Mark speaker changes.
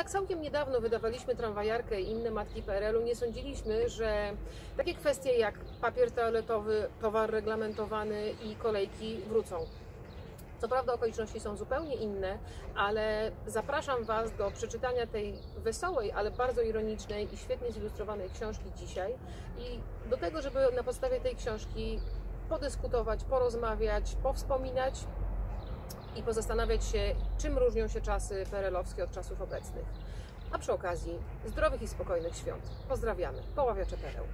Speaker 1: tak całkiem niedawno wydawaliśmy tramwajarkę i inne matki PRL-u, nie sądziliśmy, że takie kwestie jak papier toaletowy, towar reglamentowany i kolejki wrócą. Co prawda okoliczności są zupełnie inne, ale zapraszam Was do przeczytania tej wesołej, ale bardzo ironicznej i świetnie zilustrowanej książki dzisiaj i do tego, żeby na podstawie tej książki podyskutować, porozmawiać, powspominać i pozastanawiać się, czym różnią się czasy perelowskie od czasów obecnych. A przy okazji zdrowych i spokojnych świąt. Pozdrawiamy. Poławiacze Pereł.